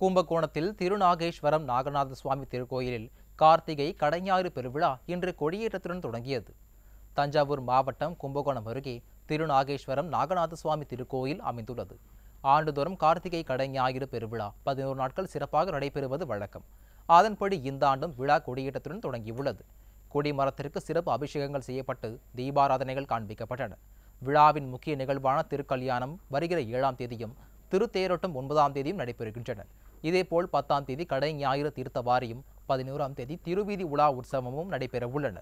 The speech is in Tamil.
கும்பகோணத்தில் திருநாகேஸ்வரம் நாகநாத சுவாமி திருக்கோயிலில் கார்த்திகை கடைஞாயிறு பெருவிழா இன்று கொடியேற்றத்துடன் தொடங்கியது. தஞ்சாவூர் மாவட்டம் கும்பகோணம் அருகே திருநாகேஸ்வரம் நாகநாத சுவாமி திருக்கோயில் அமைந்துள்ளது. ஆண்டுதோறும் கார்த்திகை கடைஞாயிறு பெருவிழா பதினோரு நாட்கள் சிறப்பாக நடைபெறுவது வழக்கம். அதன்படி இந்த ஆண்டும் விழா கொடியேற்றத்துடன் தொடங்கியுள்ளது. கொடிமரத்திற்கு சிறப்பு அபிஷேகங்கள் செய்யப்பட்டு தீபாராதனைகள் காண்பிக்கப்பட்டன. விழாவின் முக்கிய நிகழ்வான திருக்கல்யாணம் வருகிற ஏழாம் தேதியும் திருத்தேரோட்டம் ஒன்பதாம் தேதியும் நடைபெறுகின்றன. இதேபோல் பத்தாம் தேதி கடை ஞாயிறு தீர்த்தவாரியும் பதினோராம் தேதி திருவீதி உலா உற்சவமும் நடைபெற உள்ளன